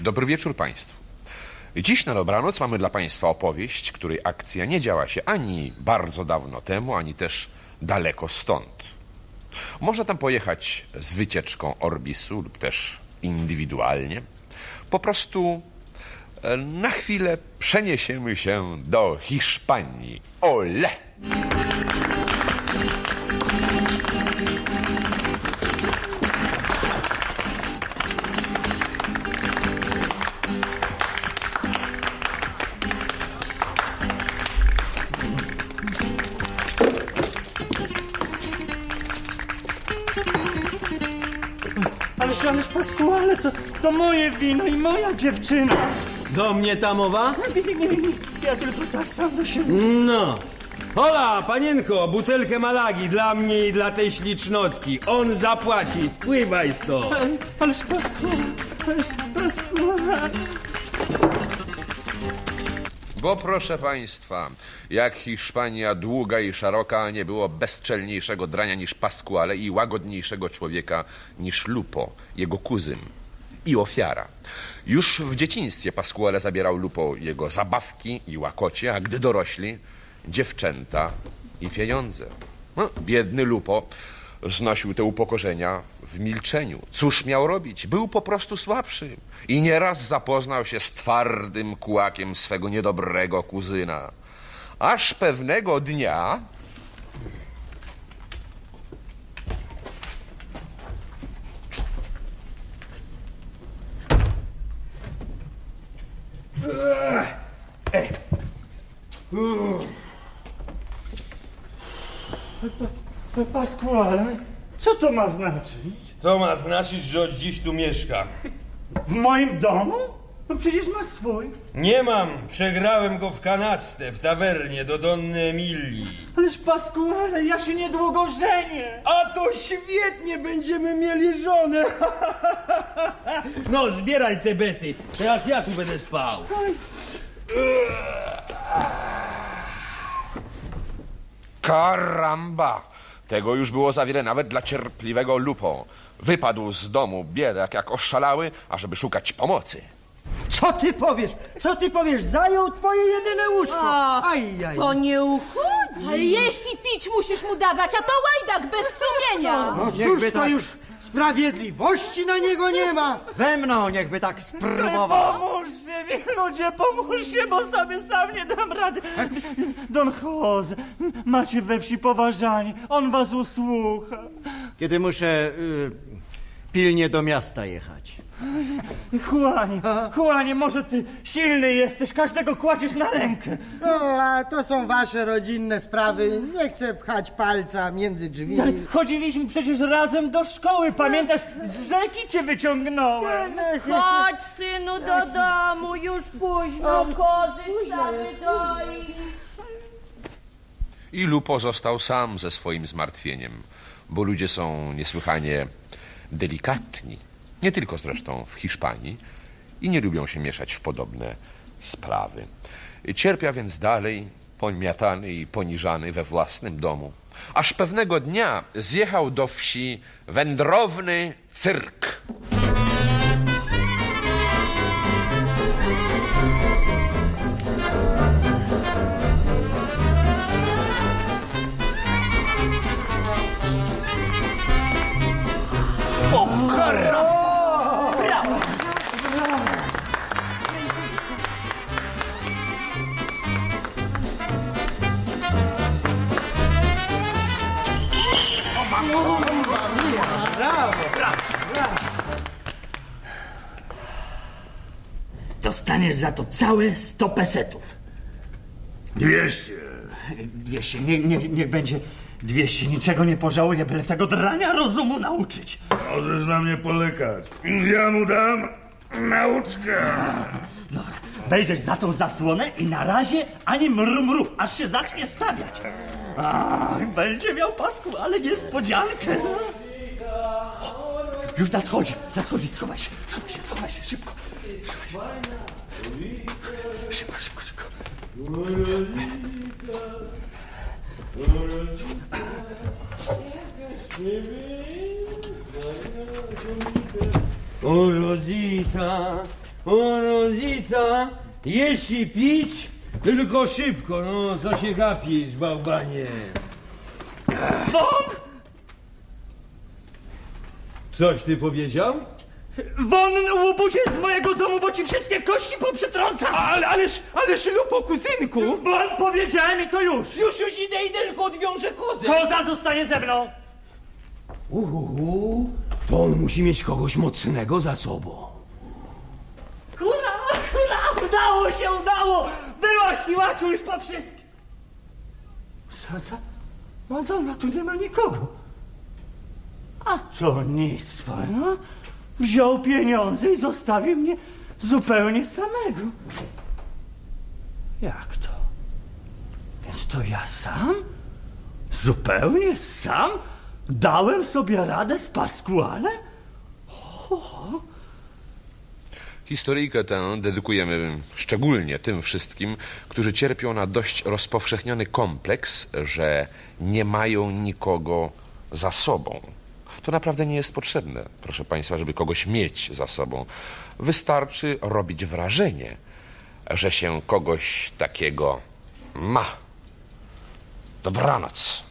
Dobry wieczór Państwu. Dziś na dobranoc mamy dla Państwa opowieść, której akcja nie działa się ani bardzo dawno temu, ani też daleko stąd. Można tam pojechać z wycieczką Orbisu lub też indywidualnie. Po prostu e, na chwilę przeniesiemy się do Hiszpanii. Ole! Ależ, ależ Pasquale, to, to moje wino i moja dziewczyna. Do mnie ta mowa? Nie, nie, nie, nie. Ja tylko tak sam do siebie. No. Hola, panienko, butelkę malagi dla mnie i dla tej ślicznotki. On zapłaci, spływaj stąd. Ale- Ależ Pasquale, ależ Pasquale. Bo proszę Państwa, jak Hiszpania długa i szeroka, nie było bezczelniejszego drania niż Pasquale i łagodniejszego człowieka niż Lupo, jego kuzyn i ofiara. Już w dzieciństwie Pasquale zabierał Lupo jego zabawki i łakocie, a gdy dorośli, dziewczęta i pieniądze. No, biedny Lupo znosił te upokorzenia w milczeniu. Cóż miał robić? Był po prostu słabszy i nieraz zapoznał się z twardym kułakiem swego niedobrego kuzyna. Aż pewnego dnia Pasquale, co to ma znaczyć? To ma znaczyć, że od dziś tu mieszka. W moim domu? No przecież ma swój. Nie mam, przegrałem go w kanastę, w tawernie do Donny Emilii. Ależ Pasquale, ja się niedługo żenię. A to świetnie, będziemy mieli żonę. No, zbieraj te bety, teraz ja tu będę spał. Karamba! Tego już było za wiele nawet dla cierpliwego Lupo. Wypadł z domu biedak jak oszalały, ażeby szukać pomocy. Co ty powiesz? Co ty powiesz? Zajął twoje jedyne łóżko. Ach, Aj, aj. To nie uchodzi. Ale jeśli pić musisz mu dawać, a to łajdak bez sumienia. No Niechby cóż to tak. już sprawiedliwości na niego nie ma. Ze mną niechby tak spróbował. Pomóżcie mi, ludzie, pomóżcie, bo sobie sam nie dam rady. Don Jose, macie we wsi poważanie, on was usłucha. Kiedy muszę y, pilnie do miasta jechać. Juanie, Juanie, może ty silny jesteś, każdego kładziesz na rękę. No, a to są wasze rodzinne sprawy. Nie chcę pchać palca między drzwi. Ale Chodziliśmy przecież razem do szkoły, pamiętasz? Z rzeki cię wyciągnąłem. Chodź, synu, do domu, już późno, kozy trzeba wydoić. I Lupo został sam ze swoim zmartwieniem, bo ludzie są niesłychanie delikatni, nie tylko zresztą w Hiszpanii, i nie lubią się mieszać w podobne sprawy. Cierpiał więc dalej, pomiatany i poniżany we własnym domu, aż pewnego dnia zjechał do wsi wędrowny cyrk. Dostaniesz za to całe 100 pesetów. 200. 200, nie, nie, niech będzie 200, niczego nie pożałuję, byle tego drania rozumu nauczyć. Możesz na mnie polegać. Ja mu dam nauczkę. No, wejdziesz za tą zasłonę i na razie ani mrumru, aż się zacznie stawiać. A, będzie miał pasku, ale niespodziankę. O, już nadchodzi, nadchodzi, schowaj się, schowaj się, schowaj się, szybko. Szybko, szybko, szybko. O Rosita, o Rosita, jeść i pić, tylko szybko, no co się gapisz, bałbanie? Won! Coś ty powiedział? Won, łubusie z mojego domu, bo ci wszystkie kości poprzetrącam! Ale, ależ, ależ lupo, kuzynku! Won, powiedziałem i to już! Już, już idę, idę, tylko odwiążę kozę. Koza zostanie ze mną! Uhu, to on musi mieć kogoś mocnego za sobą. Hurra, hurra, udało się, udało! Była siłaczu już po wszystkim! Sata, Madonna, tu nie ma nikogo. A to nic, pana. Wziął pieniądze i zostawił mnie zupełnie samego. Jak to? Więc to ja sam? Zupełnie sam? Dałem sobie radę z Pasquale? Historyjkę tę dedykujemy szczególnie tym wszystkim, którzy cierpią na dość rozpowszechniony kompleks, że nie mają nikogo za sobą. To naprawdę nie jest potrzebne, proszę Państwa, żeby kogoś mieć za sobą. Wystarczy robić wrażenie, że się kogoś takiego ma. Dobranoc.